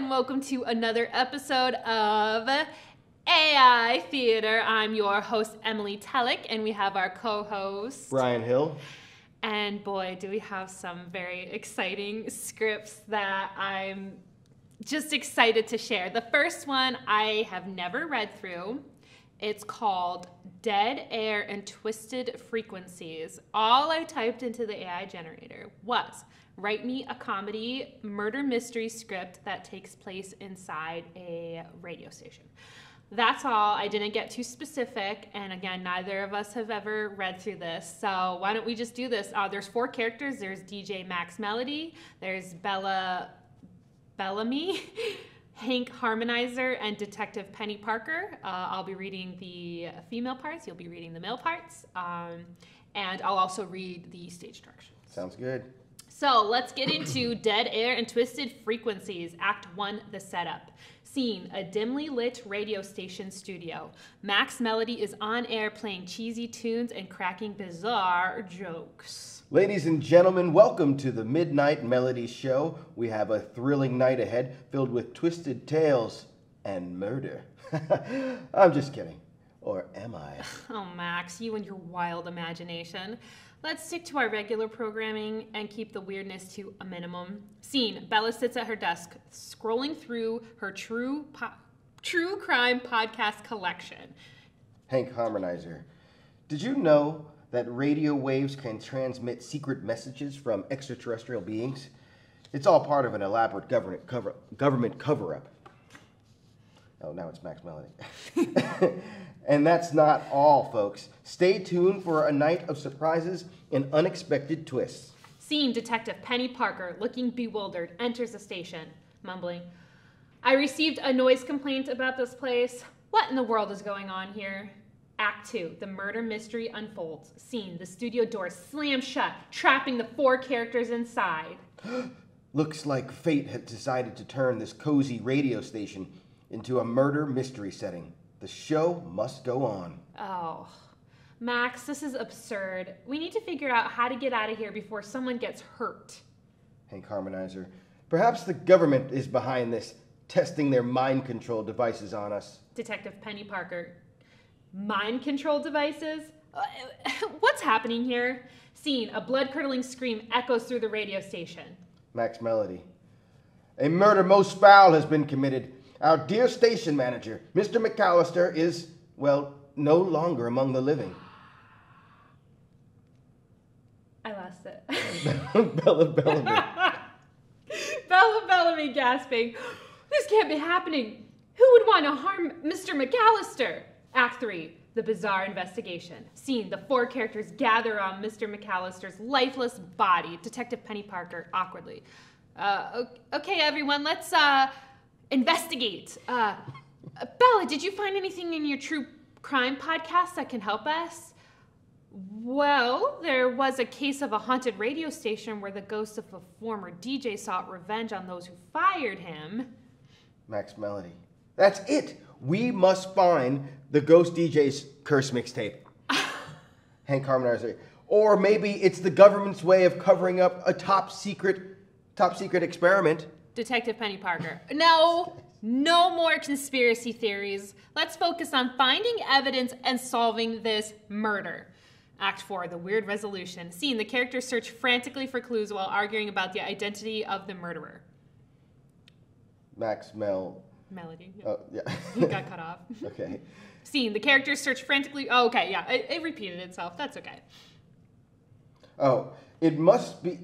and welcome to another episode of AI Theater. I'm your host, Emily Tellick, and we have our co host, Brian Hill. And boy, do we have some very exciting scripts that I'm just excited to share. The first one I have never read through. It's called Dead Air and Twisted Frequencies. All I typed into the AI generator was write me a comedy murder mystery script that takes place inside a radio station. That's all. I didn't get too specific. And again, neither of us have ever read through this. So why don't we just do this? Uh, there's four characters there's DJ Max Melody, there's Bella Bellamy. Hank Harmonizer and Detective Penny Parker. Uh, I'll be reading the female parts, you'll be reading the male parts, um, and I'll also read the stage directions. Sounds good. So let's get into Dead Air and Twisted Frequencies, Act One The Setup. Scene A dimly lit radio station studio. Max Melody is on air playing cheesy tunes and cracking bizarre jokes. Ladies and gentlemen, welcome to the Midnight Melody Show. We have a thrilling night ahead filled with twisted tales and murder. I'm just kidding. Or am I? Oh, Max, you and your wild imagination. Let's stick to our regular programming and keep the weirdness to a minimum. Scene Bella sits at her desk, scrolling through her true, po- true crime podcast collection. Hank Harmonizer. Did you know that radio waves can transmit secret messages from extraterrestrial beings? It's all part of an elaborate government cover, government cover up. Oh, now it's Max Melody. and that's not all, folks. Stay tuned for a night of surprises and unexpected twists. Scene Detective Penny Parker, looking bewildered, enters the station, mumbling, I received a noise complaint about this place. What in the world is going on here? Act 2 The murder mystery unfolds. Scene The studio door slams shut, trapping the four characters inside. Looks like fate had decided to turn this cozy radio station into a murder mystery setting. The show must go on. Oh, Max, this is absurd. We need to figure out how to get out of here before someone gets hurt. Hank Harmonizer. Perhaps the government is behind this, testing their mind control devices on us. Detective Penny Parker. Mind control devices? Uh, what's happening here? Scene A blood curdling scream echoes through the radio station. Max Melody. A murder most foul has been committed. Our dear station manager, Mr. McAllister, is, well, no longer among the living. I lost it. Bella Bellamy. Bella Bellamy gasping. This can't be happening. Who would want to harm Mr. McAllister? Act 3 The Bizarre Investigation. Scene The four characters gather on Mr. McAllister's lifeless body. Detective Penny Parker, awkwardly. Uh, okay, everyone, let's uh, investigate. Uh, Bella, did you find anything in your true crime podcast that can help us? Well, there was a case of a haunted radio station where the ghost of a former DJ sought revenge on those who fired him. Max Melody. That's it. We must find the Ghost DJ's curse mixtape. Hank Harmonizer. Or maybe it's the government's way of covering up a top secret, top secret experiment. Detective Penny Parker. No, no more conspiracy theories. Let's focus on finding evidence and solving this murder. Act 4 The Weird Resolution. Scene The characters search frantically for clues while arguing about the identity of the murderer. Max Mel. Melody. Yeah. Oh, yeah. He got cut off. okay. Scene The characters search frantically. Oh, okay, yeah. It, it repeated itself. That's okay. Oh, it must be.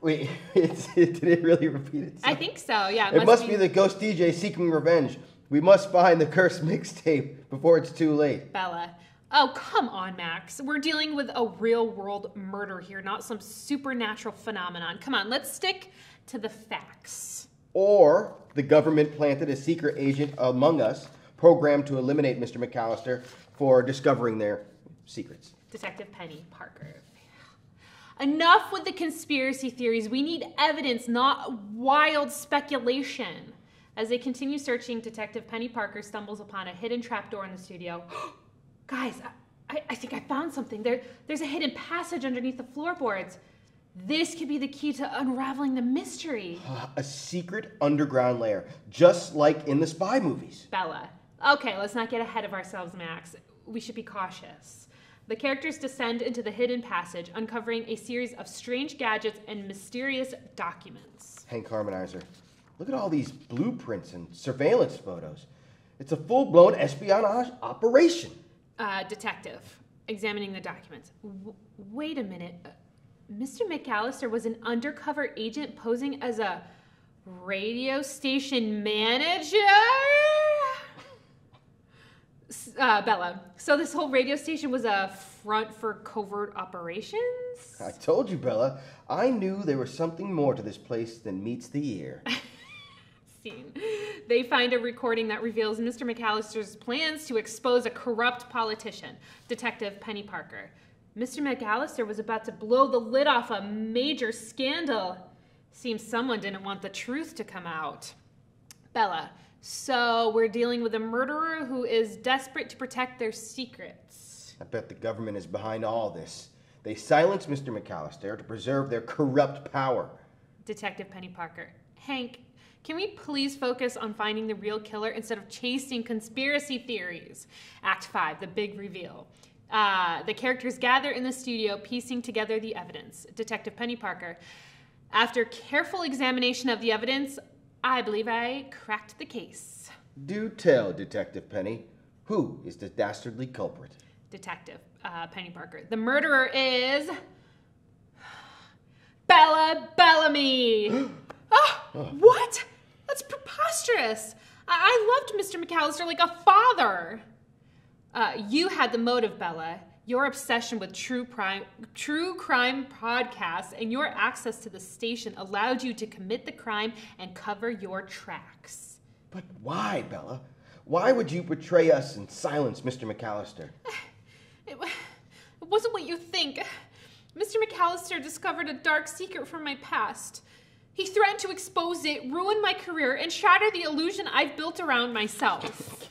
Wait, it's, did it really repeat itself? I think so, yeah. It must be the Ghost DJ seeking revenge. We must find the cursed mixtape before it's too late. Bella. Oh, come on, Max. We're dealing with a real world murder here, not some supernatural phenomenon. Come on, let's stick to the facts. Or the government planted a secret agent among us, programmed to eliminate Mr. McAllister for discovering their secrets. Detective Penny Parker. Enough with the conspiracy theories. We need evidence, not wild speculation. As they continue searching, Detective Penny Parker stumbles upon a hidden trapdoor in the studio. Guys, I, I think I found something. There, there's a hidden passage underneath the floorboards. This could be the key to unraveling the mystery. A secret underground lair, just like in the spy movies. Bella. Okay, let's not get ahead of ourselves, Max. We should be cautious. The characters descend into the hidden passage, uncovering a series of strange gadgets and mysterious documents. Hank Harmonizer, look at all these blueprints and surveillance photos. It's a full blown espionage operation. Uh, detective, examining the documents. W- wait a minute. Uh, Mr. McAllister was an undercover agent posing as a radio station manager? Uh, Bella, so this whole radio station was a front for covert operations? I told you, Bella, I knew there was something more to this place than meets the ear. Scene. They find a recording that reveals Mr. McAllister's plans to expose a corrupt politician, Detective Penny Parker. Mr. McAllister was about to blow the lid off a major scandal. Seems someone didn't want the truth to come out. Bella, so we're dealing with a murderer who is desperate to protect their secrets. I bet the government is behind all this. They silenced Mr. McAllister to preserve their corrupt power. Detective Penny Parker. Hank, can we please focus on finding the real killer instead of chasing conspiracy theories? Act 5, the big reveal. Uh, the characters gather in the studio, piecing together the evidence. Detective Penny Parker. After careful examination of the evidence, I believe I cracked the case. Do tell, Detective Penny, who is the dastardly culprit? Detective uh, Penny Parker. The murderer is. Bella Bellamy! oh, what? That's preposterous! I-, I loved Mr. McAllister like a father! Uh, you had the motive, Bella. Your obsession with true crime, true crime podcasts and your access to the station allowed you to commit the crime and cover your tracks. But why, Bella? Why would you betray us and silence Mr. McAllister? It, it wasn't what you think. Mr. McAllister discovered a dark secret from my past. He threatened to expose it, ruin my career, and shatter the illusion I've built around myself.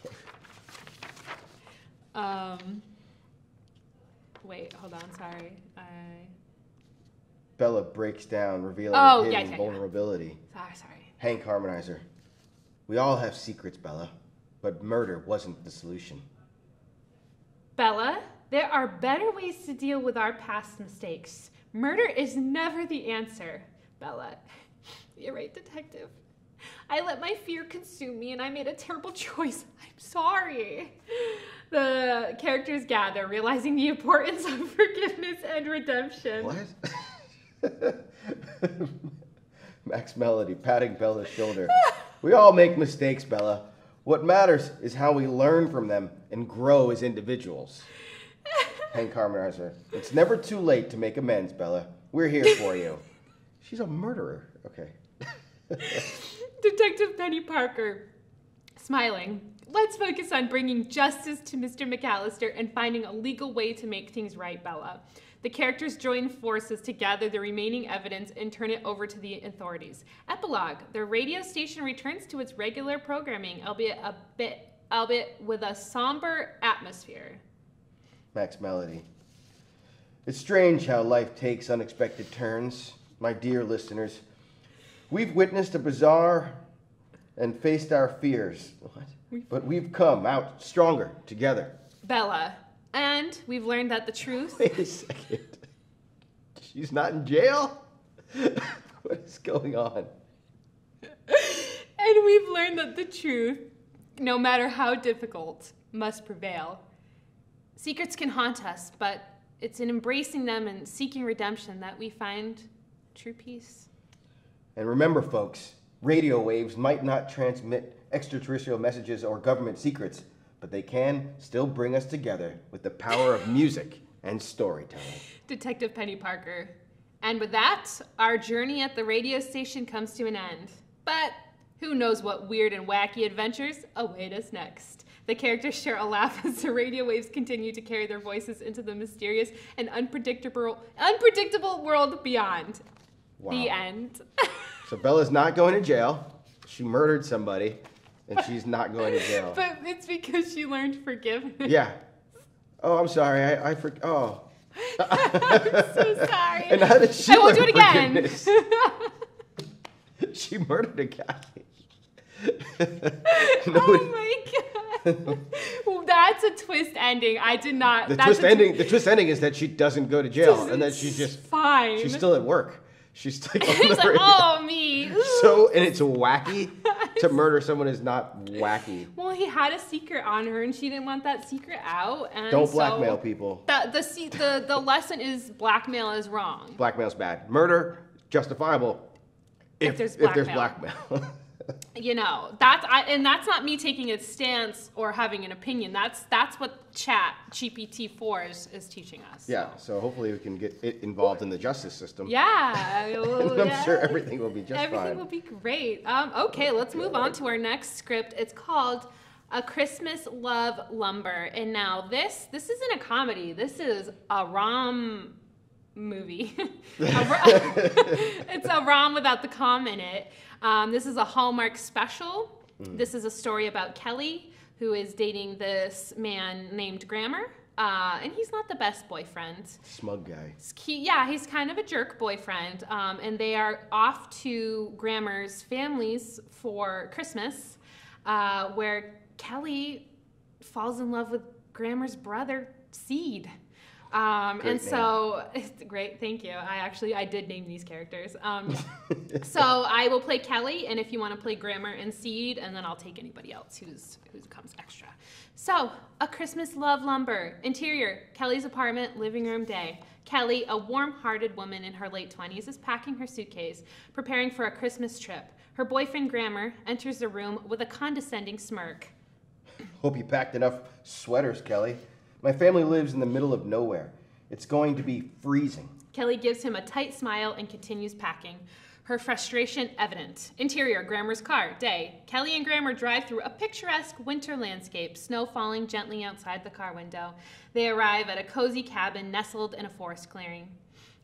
um. Wait, hold on. Sorry. I. Bella breaks down, revealing Oh, hidden yeah, yeah, yeah. vulnerability. Sorry, sorry. Hank Harmonizer, we all have secrets, Bella, but murder wasn't the solution. Bella, there are better ways to deal with our past mistakes. Murder is never the answer. Bella, you're right, detective. I let my fear consume me and I made a terrible choice. I'm sorry. The characters gather, realizing the importance of forgiveness and redemption. What? Max Melody patting Bella's shoulder. We all make mistakes, Bella. What matters is how we learn from them and grow as individuals. Hank Harmonizer, it's never too late to make amends, Bella. We're here for you. She's a murderer. Okay. Detective Penny Parker, smiling. Let's focus on bringing justice to Mr. McAllister and finding a legal way to make things right, Bella. The characters join forces to gather the remaining evidence and turn it over to the authorities. Epilogue: The radio station returns to its regular programming, albeit a bit, albeit with a somber atmosphere. Max Melody. It's strange how life takes unexpected turns, my dear listeners. We've witnessed a bizarre and faced our fears. What? But we've come out stronger together. Bella, and we've learned that the truth. Wait a second. She's not in jail? what is going on? and we've learned that the truth, no matter how difficult, must prevail. Secrets can haunt us, but it's in embracing them and seeking redemption that we find true peace. And remember, folks, radio waves might not transmit extraterrestrial messages or government secrets, but they can still bring us together with the power of music and storytelling. Detective Penny Parker. And with that, our journey at the radio station comes to an end. But who knows what weird and wacky adventures await us next? The characters share a laugh as the radio waves continue to carry their voices into the mysterious and unpredictable, unpredictable world beyond. Wow. The end. So Bella's not going to jail. She murdered somebody, and she's not going to jail. but it's because she learned forgiveness. Yeah. Oh, I'm sorry. I, I for, Oh, I'm so sorry. And how did she I won't do it again. she murdered a guy. oh my god. Well, that's a twist ending. I did not. the that's twist ending. The twist ending is that she doesn't go to jail, and that she's just fine. she's still at work. She's on it's the like, oh me. So and it's wacky. to murder someone is not wacky. Well, he had a secret on her, and she didn't want that secret out. And Don't so blackmail people. The the the the lesson is blackmail is wrong. Blackmail's bad. Murder justifiable if, If there's if there's blackmail. You know that's I, and that's not me taking a stance or having an opinion. That's that's what Chat GPT four is, is teaching us. yeah. So hopefully we can get it involved in the justice system. Yeah. well, I'm yeah. sure everything will be just Everything fine. will be great. Um, okay, let's move on to our next script. It's called A Christmas Love Lumber. And now this this isn't a comedy. This is a rom movie. It's a rom without the com in it. Um, this is a Hallmark special. This is a story about Kelly, who is dating this man named Grammar. Uh, and he's not the best boyfriend. Smug guy. He, yeah, he's kind of a jerk boyfriend, um, and they are off to Grammer's families for Christmas, uh, where Kelly falls in love with Grammer's brother, Seed. Um, and so, it's great, thank you. I actually I did name these characters. Um, so I will play Kelly, and if you want to play Grammar and Seed, and then I'll take anybody else who's who comes extra. So, a Christmas love lumber. Interior: Kelly's apartment, living room day. Kelly, a warm-hearted woman in her late 20s, is packing her suitcase, preparing for a Christmas trip. Her boyfriend Grammar enters the room with a condescending smirk. Hope you packed enough sweaters, Kelly. My family lives in the middle of nowhere. It's going to be freezing. Kelly gives him a tight smile and continues packing. Her frustration evident. Interior, Grammer's car, day. Kelly and Grammer drive through a picturesque winter landscape, snow falling gently outside the car window. They arrive at a cozy cabin nestled in a forest clearing.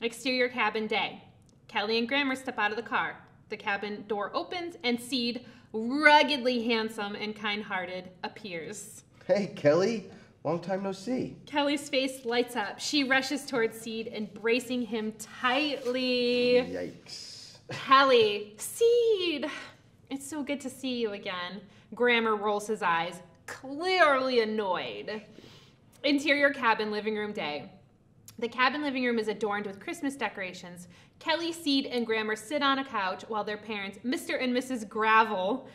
Exterior cabin, day. Kelly and Grammer step out of the car. The cabin door opens and Seed, ruggedly handsome and kind hearted, appears. Hey, Kelly. Long time no see. Kelly's face lights up. She rushes towards Seed, embracing him tightly. Yikes. Kelly, Seed, it's so good to see you again. Grammer rolls his eyes, clearly annoyed. Interior cabin, living room day. The cabin living room is adorned with Christmas decorations. Kelly, Seed, and Grammer sit on a couch while their parents, Mr. and Mrs. Gravel,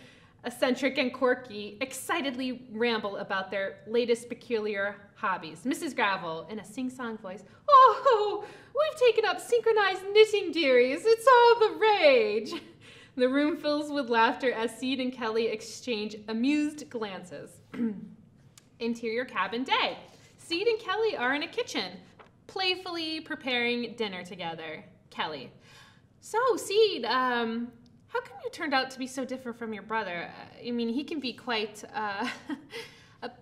eccentric and quirky, excitedly ramble about their latest peculiar hobbies. Mrs. Gravel, in a sing song voice, Oh, we've taken up synchronized knitting, dearies. It's all the rage. The room fills with laughter as Seed and Kelly exchange amused glances. Interior cabin day. Seed and Kelly are in a kitchen, playfully preparing dinner together. Kelly. So, Seed, um, how come you turned out to be so different from your brother? Uh, I mean, he can be quite uh, ab-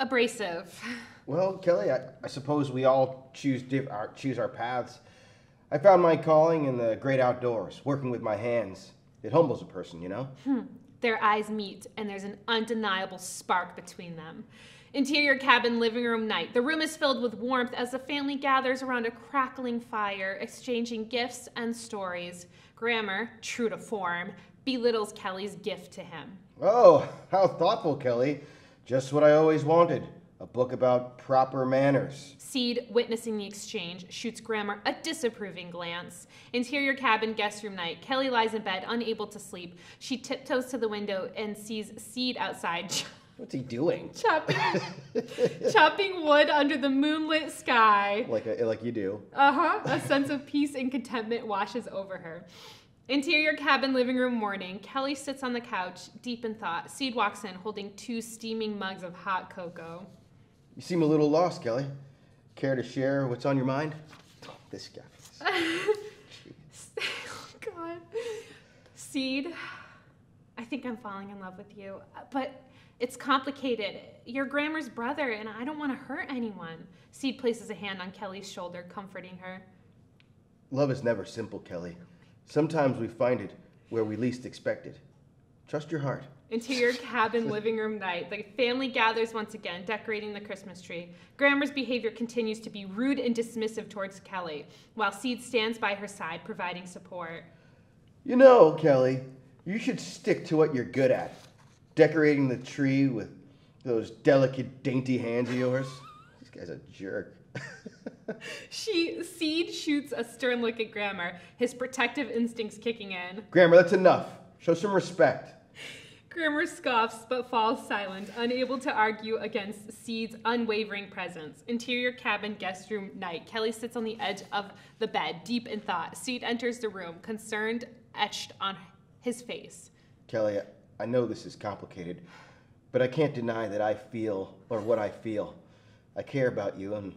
abrasive. Well, Kelly, I, I suppose we all choose diff- our, choose our paths. I found my calling in the great outdoors, working with my hands. It humbles a person, you know? Their eyes meet, and there's an undeniable spark between them. Interior cabin, living room night. The room is filled with warmth as the family gathers around a crackling fire, exchanging gifts and stories. Grammer, true to form, belittles Kelly's gift to him. Oh, how thoughtful, Kelly. Just what I always wanted. A book about proper manners. Seed, witnessing the exchange, shoots Grammar a disapproving glance. Interior cabin, guest room night. Kelly lies in bed, unable to sleep. She tiptoes to the window and sees Seed outside, What's he doing? chopping, chopping wood under the moonlit sky. Like, a, like you do. Uh huh. A sense of peace and contentment washes over her. Interior cabin, living room morning. Kelly sits on the couch, deep in thought. Seed walks in, holding two steaming mugs of hot cocoa. You seem a little lost, Kelly. Care to share what's on your mind? Oh, this guy. oh, God. Seed, I think I'm falling in love with you, but it's complicated. You're Grammer's brother, and I don't want to hurt anyone. Seed places a hand on Kelly's shoulder, comforting her. Love is never simple, Kelly. Sometimes we find it where we least expect it. Trust your heart. Interior cabin living room night. The family gathers once again, decorating the Christmas tree. Grammer's behavior continues to be rude and dismissive towards Kelly, while Seed stands by her side, providing support. You know, Kelly, you should stick to what you're good at. Decorating the tree with those delicate, dainty hands of yours. This guy's a jerk. She Seed shoots a stern look at Grammar, his protective instincts kicking in. Grammar, that's enough. Show some respect. Grammer scoffs but falls silent, unable to argue against Seed's unwavering presence. Interior cabin guest room night. Kelly sits on the edge of the bed, deep in thought. Seed enters the room, concerned etched on his face. Kelly, I know this is complicated, but I can't deny that I feel, or what I feel. I care about you, and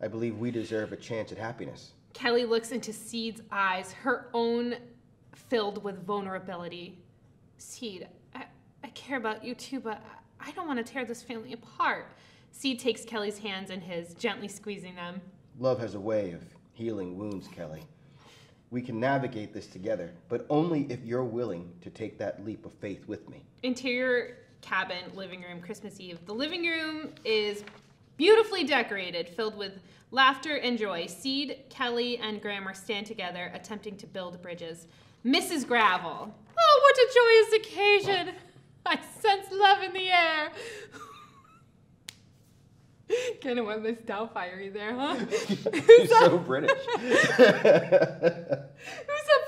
I believe we deserve a chance at happiness. Kelly looks into Seed's eyes, her own filled with vulnerability. Seed, I, I care about you too, but I don't want to tear this family apart. Seed takes Kelly's hands in his, gently squeezing them. Love has a way of healing wounds, Kelly. We can navigate this together, but only if you're willing to take that leap of faith with me. Interior cabin, living room, Christmas Eve. The living room is beautifully decorated, filled with laughter and joy. Seed, Kelly, and Grammer stand together, attempting to build bridges. Mrs. Gravel. Oh, what a joyous occasion! I sense love in the air. kind of went Miss Doubtfire there, huh? You're so British. Who's up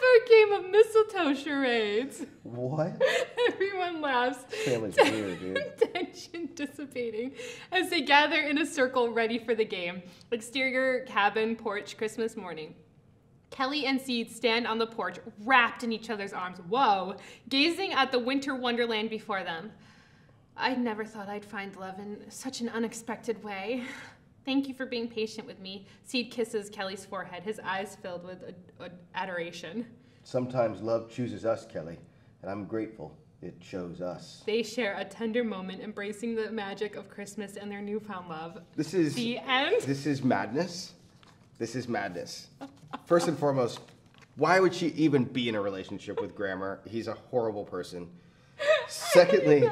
for a game of mistletoe charades? what? Everyone laughs. Family's weird, dude. Tension dissipating as they gather in a circle ready for the game. Exterior cabin porch Christmas morning. Kelly and Seed stand on the porch, wrapped in each other's arms. Whoa! Gazing at the winter wonderland before them. I never thought I'd find love in such an unexpected way. Thank you for being patient with me. Seed kisses Kelly's forehead, his eyes filled with adoration. Sometimes love chooses us, Kelly, and I'm grateful it chose us. They share a tender moment, embracing the magic of Christmas and their newfound love. This is The end. this is madness. This is madness. First and foremost, why would she even be in a relationship with Grammar? He's a horrible person. Secondly.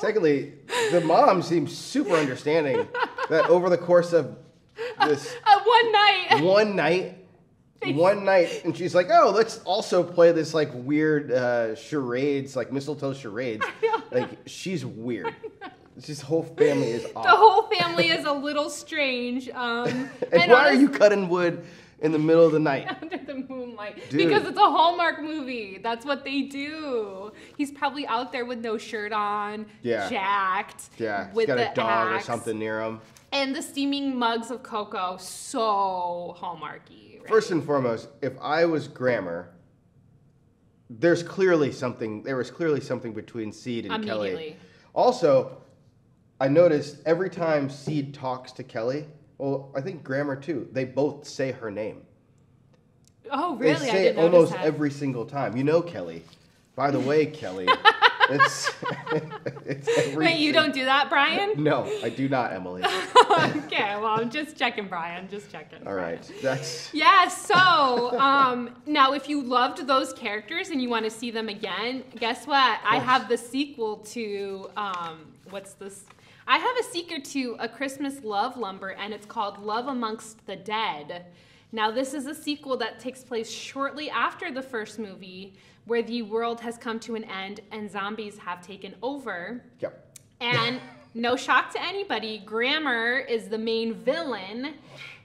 Secondly, the mom seems super understanding that over the course of this Uh, one night. one night? One night and she's like oh let's also play this like weird uh charades like mistletoe charades. Like she's weird. This whole family is The whole family is a little strange. Um, and, why are you cutting wood in the middle of the night under the moonlight? Dude. Because it's a Hallmark movie. That's what they do. He's probably out there with no shirt on, Yeah. jacked, yeah he's with got the a dog axe, or something near him and the steaming mugs of cocoa. So Hallmarky. right? first and foremost if i was grammar there's clearly something there was clearly something between seed and kelly Also, I noticed every time Seed talks to Kelly, well, I think Grammar too, they both say her name. Oh, really? They I say it almost that. every single time. You know Kelly. By the way, Kelly, it's it's Wait, you don't do that, Brian? No, I do not, Emily. okay, well, I'm just checking, Brian. Just checking. All right, that's Yeah, so um, now if you loved those characters and you want to see them again, guess what? I have the sequel to um, what's this? I have a sequel to A Christmas Love Lumber, and it's called Love Amongst the Dead. Now, this is a sequel that takes place shortly after the first movie, where the world has come to an end and zombies have taken over. yep. And no shock to anybody, Grammar is the main villain,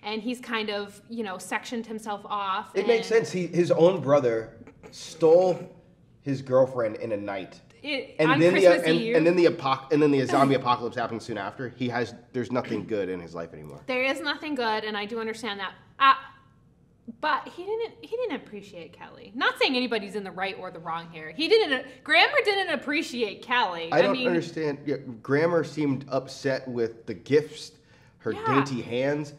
and he's kind of, you know, sectioned himself off. It makes sense. He his own brother stole his girlfriend in a night. It, And on then the Christmas and, Eve, and then the apoc- and then the zombie apocalypse happens soon after. He has there's nothing good in his life anymore. there is nothing good, and I do understand that. Uh, but he didn't. He didn't appreciate Kelly. Not saying anybody's in the right or the wrong here. He didn't. Grammar didn't appreciate Kelly. I don't mean, understand. Yeah, Grammar seemed upset with the gifts, her Yeah. dainty hands.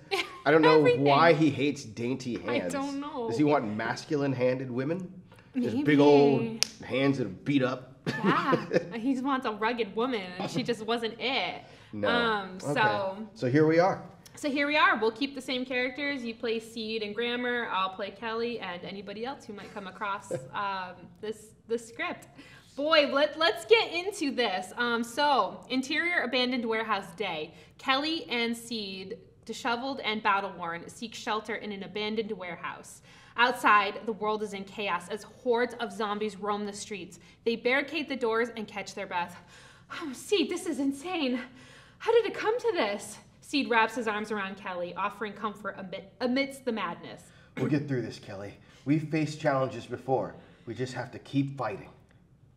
I don't know why he hates dainty hands. I don't know. Does he want masculine-handed women? Just big old hands that are beat up. Yeah, he wants a rugged woman, and she just wasn't it. no. Um. Okay. So. So here we are. So here we are. We'll keep the same characters. You play Seed and Grammar. I'll play Kelly and anybody else who might come across um, this this script. Boy, let, let's get into this. Um, so, interior abandoned warehouse day. Kelly and Seed, disheveled and battle worn, seek shelter in an abandoned warehouse. Outside, the world is in chaos as hordes of zombies roam the streets. They barricade the doors and catch their breath. Oh, Seed, this is insane. How did it come to this? Seed wraps his arms around Kelly, offering comfort amidst the madness. We'll get through this, Kelly. We've faced challenges before. We just have to keep fighting.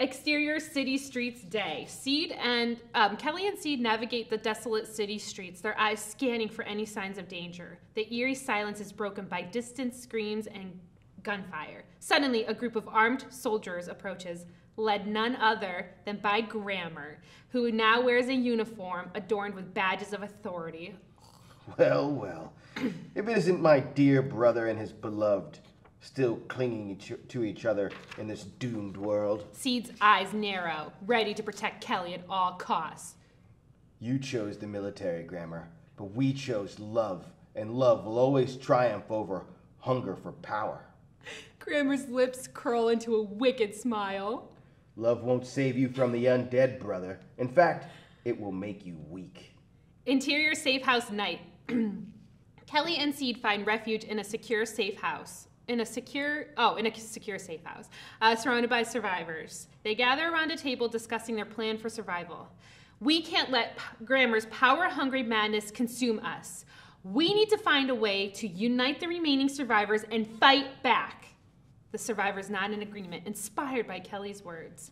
Exterior city streets day. Seed and um, Kelly and Seed navigate the desolate city streets, their eyes scanning for any signs of danger. The eerie silence is broken by distant screams and gunfire. Suddenly, a group of armed soldiers approaches, led none other than by Grammar, who now wears a uniform adorned with badges of authority. Well, well. if it isn't my dear brother and his beloved, still clinging each, to each other in this doomed world. Seed's eyes narrow, ready to protect Kelly at all costs. You chose the military, Grammer, but we chose love, and love will always triumph over hunger for power. Grammer's lips curl into a wicked smile. Love won't save you from the undead, brother. In fact, it will make you weak. Interior safe house night. Kelly and Seed find refuge in a secure safe house in a secure oh in a secure safe house uh, surrounded by survivors they gather around a table discussing their plan for survival we can't let grammer's power hungry madness consume us we need to find a way to unite the remaining survivors and fight back the survivors nod in agreement inspired by kelly's words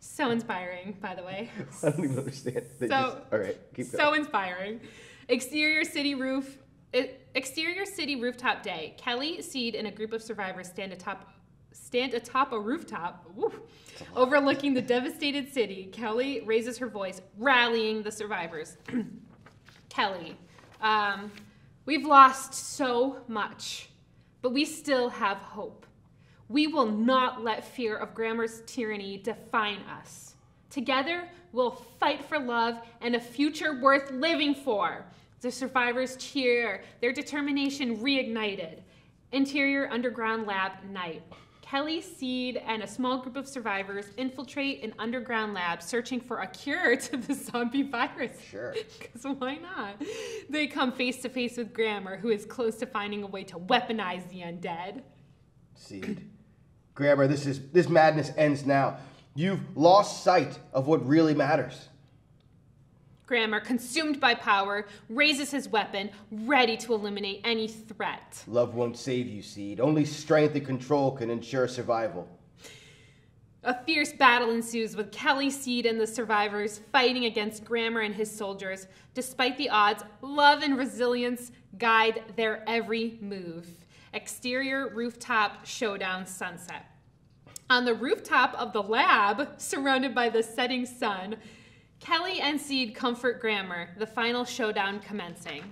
so inspiring by the way I don't even understand. They So- just, all right, keep going. so inspiring. Exterior city roof. Exterior city rooftop day. Kelly, Seed, and a group of survivors stand atop stand atop a rooftop, woo, overlooking the devastated city. Kelly raises her voice, rallying the survivors. Kelly, um, we've lost so much, but we still have hope. We will not let fear of Grammar's tyranny define us. Together, we'll fight for love and a future worth living for. The survivors cheer, their determination reignited. Interior underground lab night. Kelly, Seed, and a small group of survivors infiltrate an underground lab searching for a cure to the zombie virus. Sure. Because why not? They come face to face with Grammer, who is close to finding a way to weaponize the undead. Seed. Grammer, this is this madness ends now. You've lost sight of what really matters. Grammer, consumed by power, raises his weapon, ready to eliminate any threat. Love won't save you, Seed. Only strength and control can ensure survival. A fierce battle ensues with Kelly Seed and the survivors fighting against Grammer and his soldiers. Despite the odds, love and resilience guide their every move. Exterior rooftop showdown sunset. On the rooftop of the lab, surrounded by the setting sun, Kelly and Seed comfort Grammer, the final showdown commencing.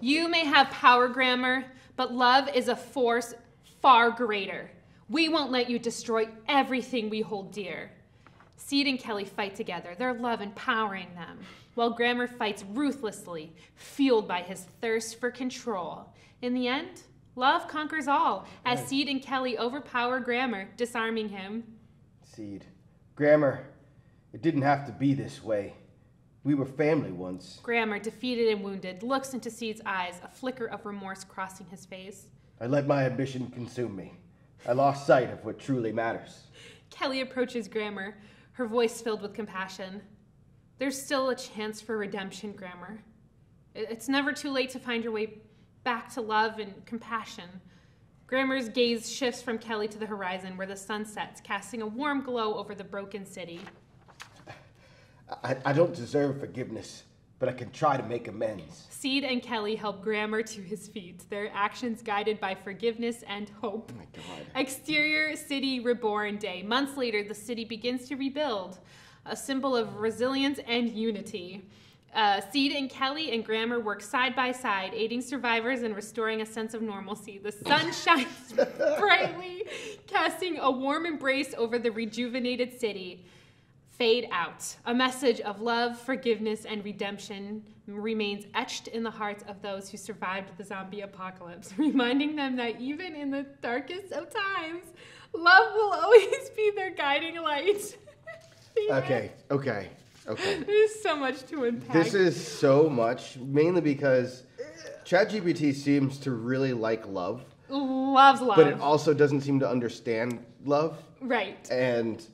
You may have power, Grammer, but love is a force far greater. We won't let you destroy everything we hold dear. Seed and Kelly fight together, their love empowering them, while Grammer fights ruthlessly, fueled by his thirst for control. In the end, love conquers all, as Seed and Kelly overpower Grammer, disarming him. Seed. Grammer, it didn't have to be this way. We were family once. Grammer, defeated and wounded, looks into Seed's eyes, a flicker of remorse crossing his face. I let my ambition consume me. I lost sight of what truly matters. Kelly approaches Grammer, her voice filled with compassion. There's still a chance for redemption, Grammer. I- It's never too late to find your way back to love and compassion. Grammer's gaze shifts from Kelly to the horizon where the sun sets, casting a warm glow over the broken city. I, I don't deserve forgiveness, but I can try to make amends. Seed and Kelly help Grammer to his feet, their actions guided by forgiveness and hope. Oh my God. Exterior City Reborn Day. Months later, the city begins to rebuild, a symbol of resilience and unity. Uh, Seed and Kelly and Grammer work side by side, aiding survivors and restoring a sense of normalcy. The sun shines brightly, casting a warm embrace over the rejuvenated city. Fade out. A message of love, forgiveness, and redemption remains etched in the hearts of those who survived the zombie apocalypse, reminding them that even in the darkest of times, love will always be their guiding light. Okay, okay, okay. There's so much to unpack. This is so much, mainly because ChatGPT seems to really like love, loves love. but it also doesn't seem to understand love. right. And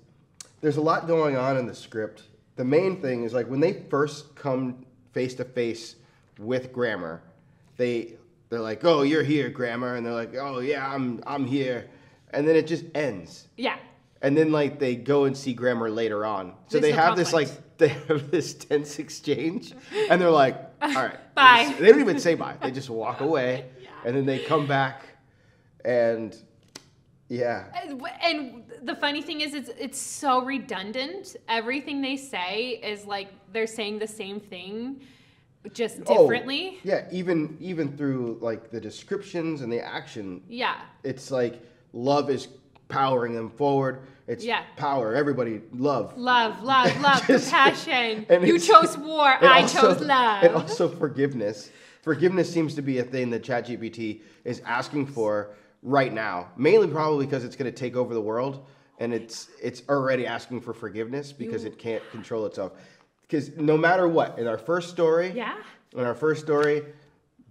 there's a lot going on in the script. The main thing is like when they first come face to face with Grammar, they they're like, "Oh, you're here, Grammar," and they're like, "Oh yeah, I'm I'm here," and then it just ends. Yeah. And then like they go and see Grammar later on. So There's they no have this conflict. like they have this tense exchange, and they're like, "All right, Bye." They don't even say bye. They just walk away, Yeah. and then they come back, and yeah, And- And the funny thing is, it's it's so redundant. Everything they say is like they're saying the same thing, just Oh, differently. yeah, even even through like the descriptions and the action, Yeah. it's like love is powering them forward. It's Yeah. power. Everybody love. Love, love, love, Just- compassion. and You chose war. I also- chose love. And also forgiveness. Forgiveness seems to be a thing that ChatGPT is asking for right now. Mainly probably because it's going to take over the world and it's it's already asking for forgiveness because it can't control itself. Because no matter what, in our first story, yeah. in our first story,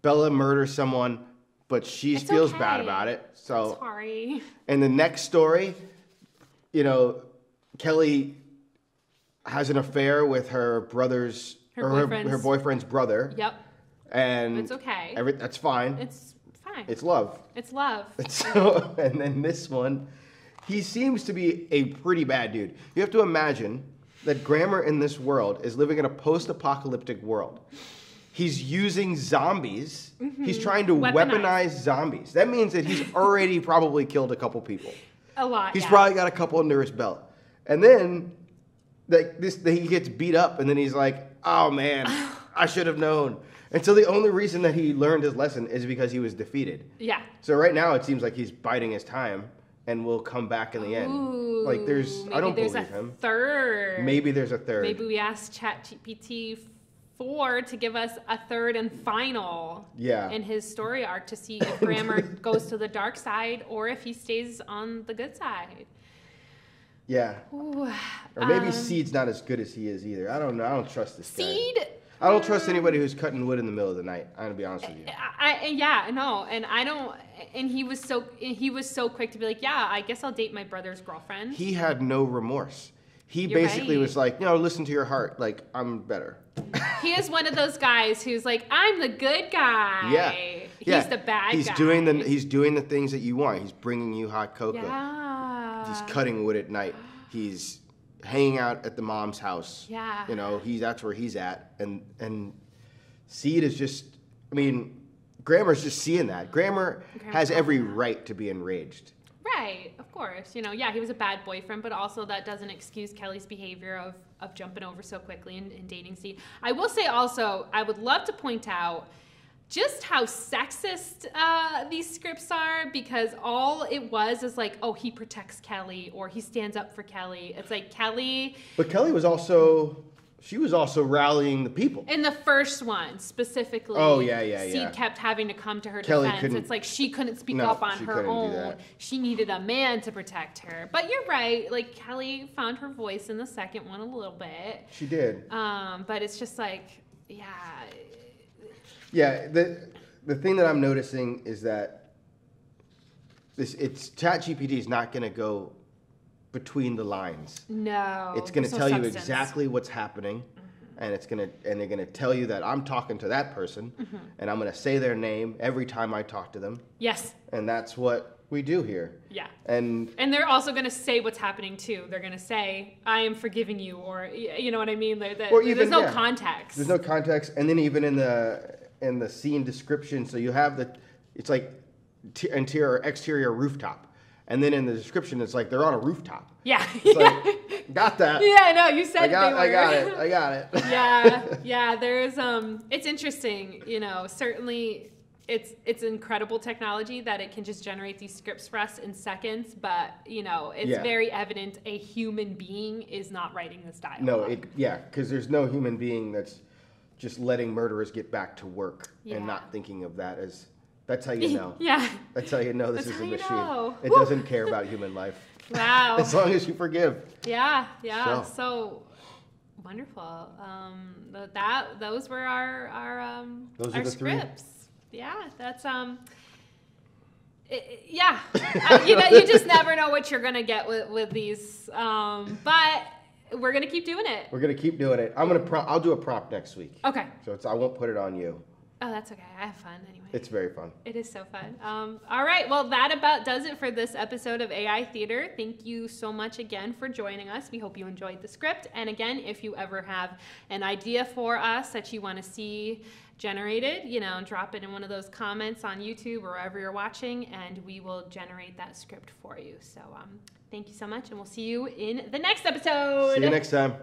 Bella murders someone, but she It's feels bad about it. So Sorry. in the next story, you know, Kelly has an affair with her brother's Her or her, boyfriend's- her boyfriend's brother, Yep. and It's okay. Every, that's fine. It's fine. It's love. It's love. So, and then this one, he seems to be a pretty bad dude. You have to imagine that Grammar in this world is living in a post-apocalyptic world. He's using zombies. He's trying to Mm-hmm. Weaponize zombies. That means that he's already probably killed a couple people. A lot. He's yeah. probably got a couple under his belt. And then like this he gets beat up and then he's like, "Oh man, I should have known." And so the only reason that he learned his lesson is because he was defeated. Yeah. So right now it seems like he's biding his time and we'll come back in the end. Ooh, like there's I don't there's believe a him. Third. Maybe there's a third. Maybe we asked ChatGPT four to give us a third and final Yeah. in his story arc to see if Grammar goes to the dark side or if he stays on the good side. Yeah. Ooh, Or maybe um, Seed's not as good as he is either. I don't know. I don't trust this Seed. guy. I don't trust anybody who's cutting wood in the middle of the night. I'm gonna be honest with you. I, I yeah no and I don't and he was so he was so quick to be like yeah I guess I'll date my brother's girlfriend. He had no remorse. He You're basically right. was like, no, listen to your heart. Like, I'm better. He is one of those guys who's like I'm the good guy. Yeah. He's yeah. the bad He's guy. doing the he's doing the things that you want. He's bringing you hot cocoa. yeah. He's cutting wood at night. He's hanging out at the mom's house. Yeah. You know, he's that's where he's at. And and Seed is just I mean, Grammar's just seeing that. Grammar has every right to be enraged. Right, of course. You know, yeah, he was a bad boyfriend, but also that doesn't excuse Kelly's behavior of, of jumping over so quickly and, and dating Steve. I will say also, I would love to point out just how sexist uh, these scripts are because all it was is like, oh, he protects Kelly or he stands up for Kelly. It's like Kelly, But Kelly was also she was also rallying the people. in the first one specifically. Oh, yeah, yeah, Seed yeah. kept having to come to her Kelly defense. couldn't- It's like she couldn't speak No, up on her own. She needed a man to protect her. But you're right. Like Kelly found her voice in the second one a little bit. She did. Um, but it's just like, yeah, Yeah, the the thing that I'm noticing is that this it's ChatGPT is not going to go between the lines. no. it's going to there's no tell you exactly what's happening, and it's going to and they're going to tell you that I'm talking to that person, Mm-hmm. and I'm going to say their name every time I talk to them, Yes. and that's what we do here. Yeah. And And they're also going to say what's happening too. They're going to say, "I am forgiving you," or you know what I mean. Or there's no yeah. context. there's no context, and then even in the in the scene description, so you have the it's like t- interior exterior rooftop, and then in the description it's like they're on a rooftop. yeah. It's like, got that. yeah. No, you said I got, they were. I got it. I got it. yeah, yeah. There's um, it's interesting. You know, certainly it's it's incredible technology that it can just generate these scripts for us in seconds. But you know, it's Yeah. very evident a human being is not writing this dialogue. No, it yeah, because there's no human being that's just letting murderers get back to work Yeah. and not thinking of that as. That's how you know. yeah. That's how you know this That's is a machine. know. It Whew. doesn't care about human life Wow. as long as you forgive. Yeah, yeah. So. So, wonderful. Um, that those were our our um Those are our the three. scripts. Yeah, that's um. i- i- yeah, Uh, you know, you just never know what you're gonna get with with these. Um, but we're gonna keep doing it. We're gonna keep doing it. I'm gonna. Pro- I'll do a prop next week. Okay. So it's. I won't put it on you. Oh, that's okay. I have fun anyway. It's very fun. It is so fun. Um, all right. Well, that about does it for this episode of AI Theater. Thank you so much again for joining us. We hope you enjoyed the script. And again, if you ever have an idea for us that you want to see generated, you know, drop it in one of those comments on YouTube or wherever you're watching, and we will generate that script for you. So, um, thank you so much, and we'll see you in the next episode. See you next time.